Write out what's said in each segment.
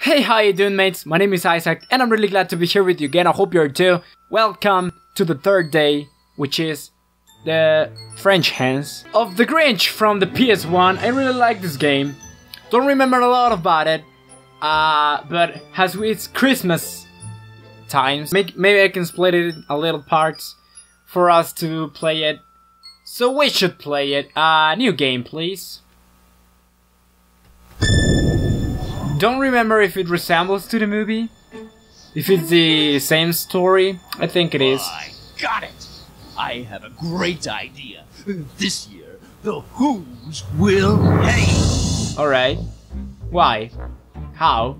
Hey, how you doing mates? My name is Isaac and I'm really glad to be here with you again. I hope you're too. Welcome to the third day, which is the French hands of the Grinch from the PS1. I really like this game. Don't remember a lot about it, uh, but as it's Christmas times, maybe I can split it a little parts for us to play it. So we should play it. Uh, new game, please. Don't remember if it resembles to the movie. If it's the same story, I think it is. I got it! I have a great idea. This year, the Who's will pay. Alright. Why? How?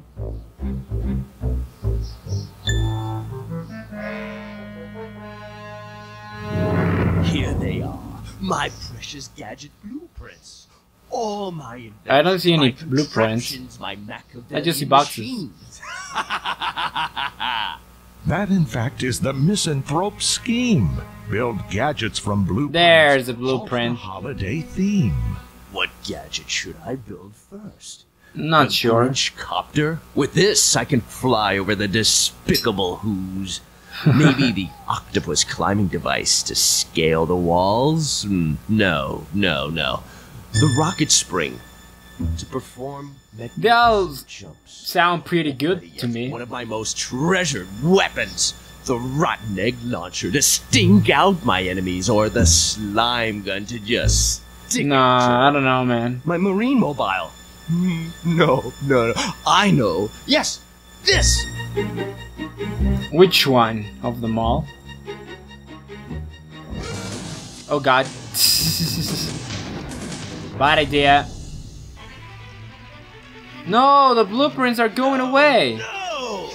Here they are, my precious gadget blueprints. All my I don't see any blueprints. My I just see boxes. That, in fact, is the misanthrope scheme. Build gadgets from blueprints. There's a all for blueprint. holiday theme. what gadget should I build first? Not A sure. Grinch copter? With this, I can fly over the despicable Who's. Maybe the octopus climbing device to scale the walls? Hmm, no, no, no. The rocket spring to perform They all magnificent jumps. sound pretty good Yes, to me. One of my most treasured weapons. The rotten egg launcher to stink out my enemies, or the slime gun to just stick Nah, I don't know, man. my marine mobile. Mm, No, no, no. I know. Yes, this. Which one of them all? Oh god. Bad idea. No, the blueprints are going away. No!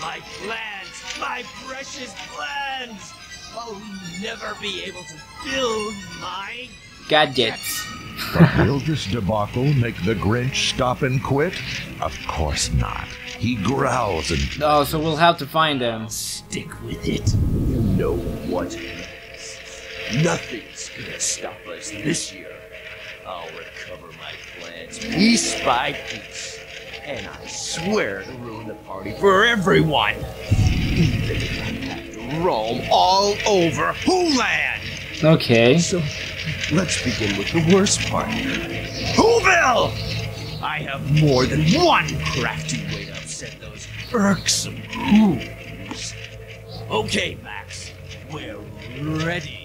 My plans, my precious plans. I'll never be able to build my. Gadgets. But will this debacle make the Grinch stop and quit? Of course not. He growls and Oh, so we'll have to find them. Stick with it. You know what? Nothing's gonna stop us this year. I'll recover my plans piece by piece. And I swear to ruin the party for everyone. Even if I have to roam all over Wholand. Okay. So let's begin with the worst part. Whoville! I have more than one crafty way to upset those irksome Who's. Okay, Max, we're ready.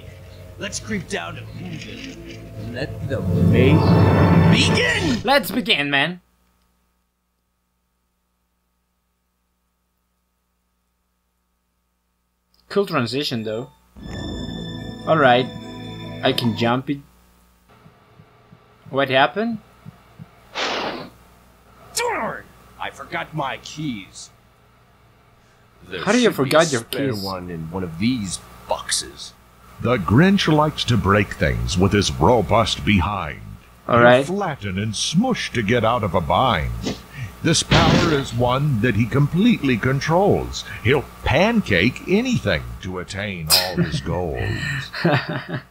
Let's creep down to Whoville. Let the main begin! Let's begin, man. Cool transition, though. Alright. I can jump it. What happened? Darn! I forgot my keys. There How do you should be forgot a your spare keys? one in one of these boxes. The Grinch likes to break things with his robust behind. Alright. He'll flatten and smush to get out of a bind. This power is one that he completely controls. He'll pancake anything to attain all his goals.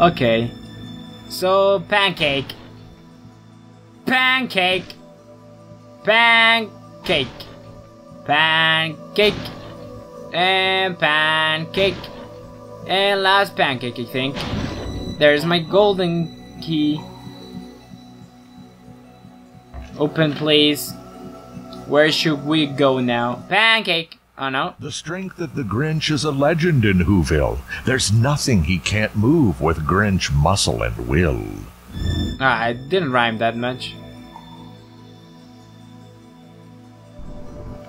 Okay. So, pancake. Pancake. Pancake. Pancake. And pancake. And last pancake, I think. There's my golden key. Open, please. Where should we go now? Pancake. Oh no. The strength of the Grinch is a legend in Whoville. There's nothing he can't move with Grinch muscle and will. Ah, it didn't rhyme that much.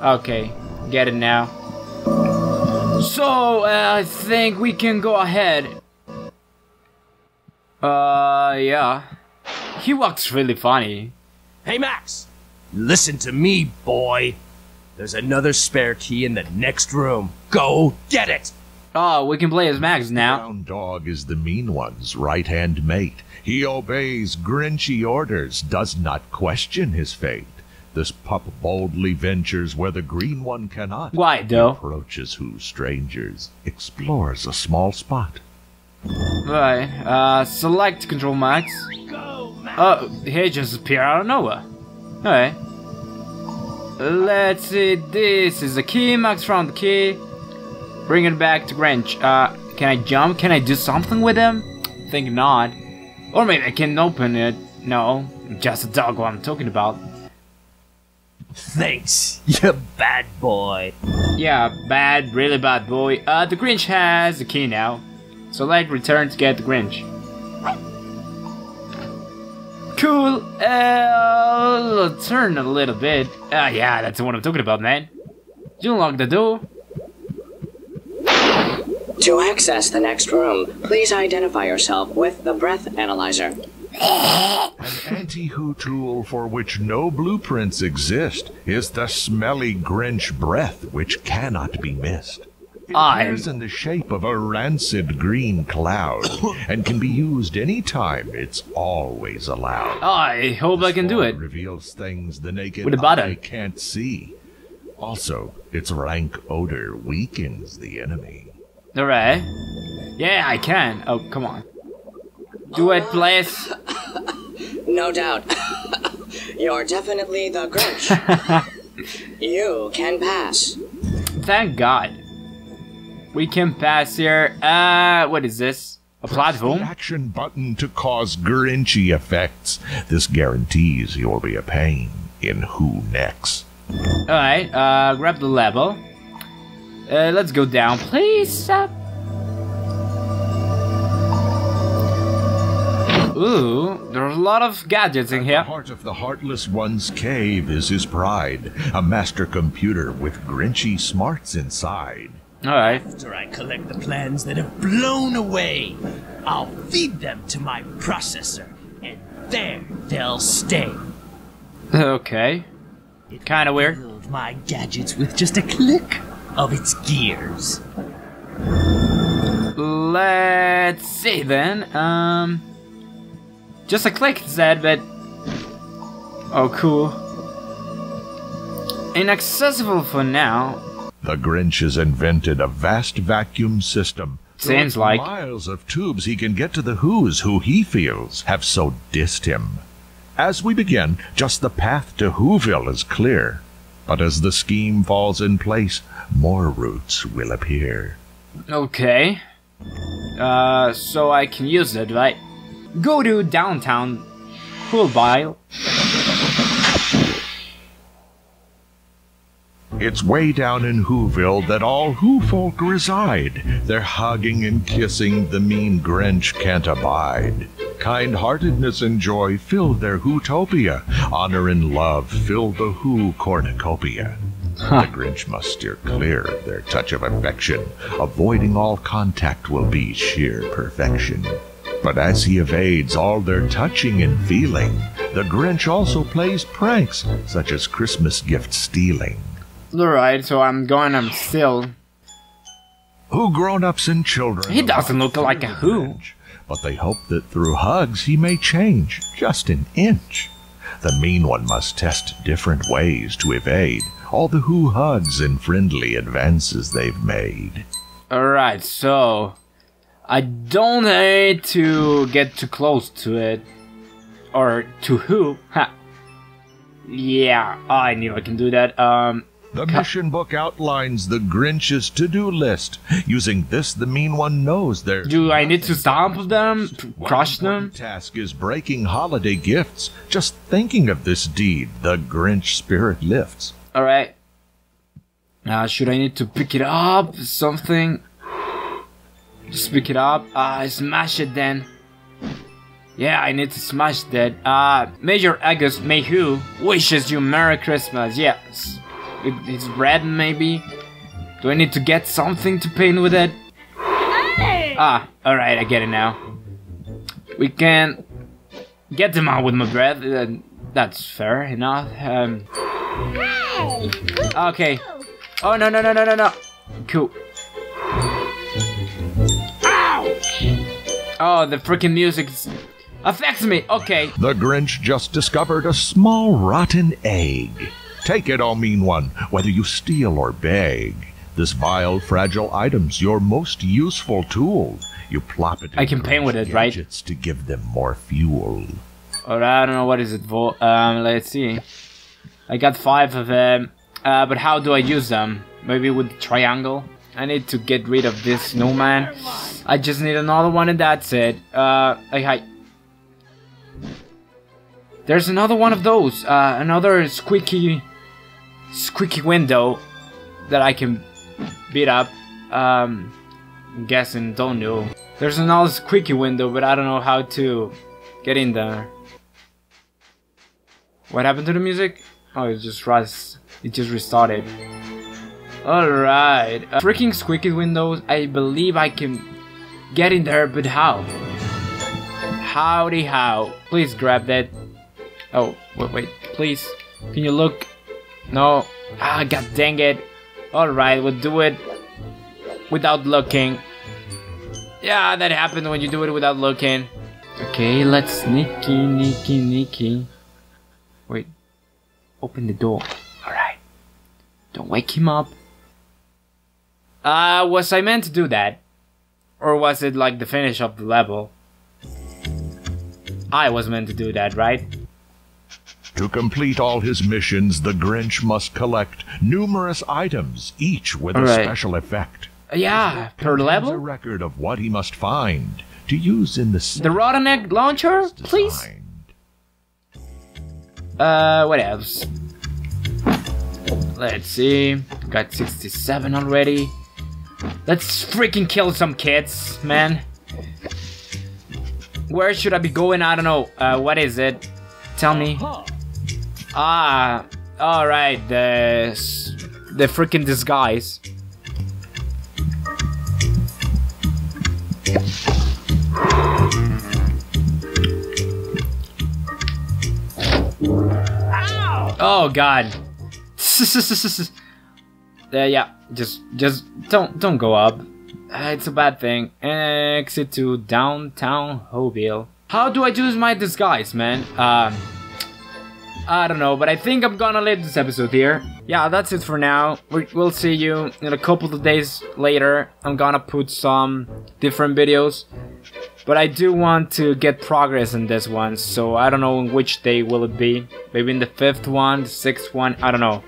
Okay, get it now. So, uh, I think we can go ahead. Uh, yeah. He walks really funny. Hey, Max! Listen to me, boy! There's another spare key in the next room. Go get it! Oh, we can play as Max now. Brown Dog is the mean one's right hand mate. He obeys Grinchy orders, does not question his fate. This pup boldly ventures where the green one cannot. Why, though? Approaches who strangers, explores a small spot. Right, uh, select Control Max. Go, Max! Oh, he just appeared out of nowhere. Alright. Let's see, this is the key, max found the key. Bring it back to Grinch. Uh, can I jump? Can I do something with him? Think not. Or maybe I can open it. No, just a dog what I'm talking about. Thanks, you bad boy. Yeah, bad, really bad boy. Uh, the Grinch has the key now. So let's return to get the Grinch. Cool. Uh, let's turn a little bit. Ah, uh, yeah, that's what I'm talking about, man. You unlock the door. To access the next room, please identify yourself with the breath analyzer. An anti-Who tool for which no blueprints exist is the smelly Grinch breath which cannot be missed. It I'm- appears in the shape of a rancid green cloud and can be used any time it's always allowed. I hope I can do it. Reveals things the naked With a button. eye can't see. Also, its rank odor weakens the enemy. Alright. Yeah, I can. Oh, come on. Do it, please. No doubt. You're definitely the Grinch. you can pass. Thank God. We can pass here. Uh, what is this? A platform? action button to cause Grinchy effects. This guarantees you'll be a pain in Who next. Alright, uh, grab the level. Uh, let's go down, please. Uh, Ooh, there's a lot of gadgets in The here. heart of the Heartless One's cave is his pride, a master computer with Grinchy smarts inside. Alright. After I collect the plans that have blown away, I'll feed them to my processor, and there they'll stay. Okay. It Kinda weird. Build my gadgets with just a click of its gears. Let's see then. Um. Just a click said, but. Oh, cool. Inaccessible for now. The Grinch has invented a vast vacuum system. Seems like. miles of tubes he can get to the Who's who he feels have so dissed him. As we begin, just the path to Whoville is clear. But as the scheme falls in place, more routes will appear. Okay. Uh, so I can use it, right? Go to downtown Coolville. It's way down in Whoville that all Who folk reside. They're hugging and kissing the mean Grinch can't abide. Kind-heartedness and joy fill their Whotopia. Honor and love fill the Who cornucopia. The Grinch must steer clear of their touch of affection. Avoiding all contact will be sheer perfection. But as he evades all their touching and feeling, the Grinch also plays pranks, such as Christmas gift stealing. Alright, so I'm going, I'm still. Who grown-ups and children He doesn't look like a who. Grinch, but they hope that through hugs he may change just an inch. The mean one must test different ways to evade all the who hugs and friendly advances they've made. Alright, so. I don't need to get too close to it. Or to who? Ha. Yeah, I knew I can do that. Um, The mission book outlines the Grinch's to-do list. Using this, the mean one knows there's do I need to stomp them? Crush them? task is breaking holiday gifts. Just thinking of this deed, the Grinch spirit lifts. Alright. Uh, should I need to pick it up? Something? Just pick it up. Uh, smash it then. Yeah, I need to smash that. Uh, Mayor August Maywho wishes you Merry Christmas. Yes. It, it's red, maybe? Do I need to get something to paint with it? Ah, alright, I get it now. We can get them out with my breath. Uh, that's fair enough. Um, Okay. Oh no no no no no no. Cool. Oh, the freaking music affects me. Okay. The Grinch just discovered a small rotten egg. Take it, all mean one, whether you steal or beg. This vile, fragile item's your most useful tool. You plop it. I can paint with it, right? To give them more fuel. Alright, I don't know what is it for. Um, let's see. I got five of them. Uh, but how do I use them? Maybe with the triangle? I need to get rid of this snowman. I just need another one and that's it. Uh, I, I There's another one of those. Uh, another squeaky, squeaky window that I can beat up. Um, I'm guessing, don't know. There's another squeaky window, but I don't know how to get in there. What happened to the music? Oh, it just rest. It just restarted. Alright. Uh, freaking squeaky windows. I believe I can get in there, but how? Howdy how. Please grab that. Oh, wait, wait. Please. Can you look? No. Ah, god dang it. Alright, we'll do it without looking. Yeah, that happened when you do it without looking. Okay, let's sneaky, sneaky, sneaky. Wait. Open the door. Alright. Don't wake him up. Uh, was I meant to do that? Or was it like the finish of the level? I was meant to do that, right? To complete all his missions, the Grinch must collect numerous items, each with a Alright. special effect. Yeah, per Contains a record of what he must find to use in the The rotten egg launcher, please? Uh, what else? Let's see. Got 67 already. Let's freaking kill some kids, man. Where should I be going? I don't know. Uh, what is it? Tell me. Ah, alright. The the freaking disguise. Oh God. uh, yeah, just just don't don't go up. Uh, it's a bad thing. Exit to downtown Whoville. How do I choose my disguise, man? Um, I don't know, but I think I'm gonna leave this episode here. Yeah, that's it for now. We, we'll see you in a couple of days later. I'm gonna put some different videos. But I do want to get progress in this one, so I don't know in which day will it be. Maybe in the fifth one, the sixth one, I don't know.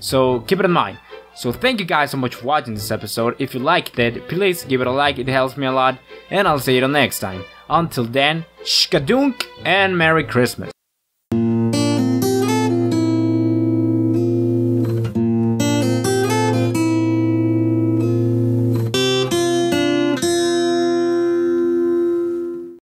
So keep it in mind. So thank you guys so much for watching this episode. If you liked it, please give it a like, it helps me a lot. And I'll see you next time. Until then, shkadunk and Merry Christmas.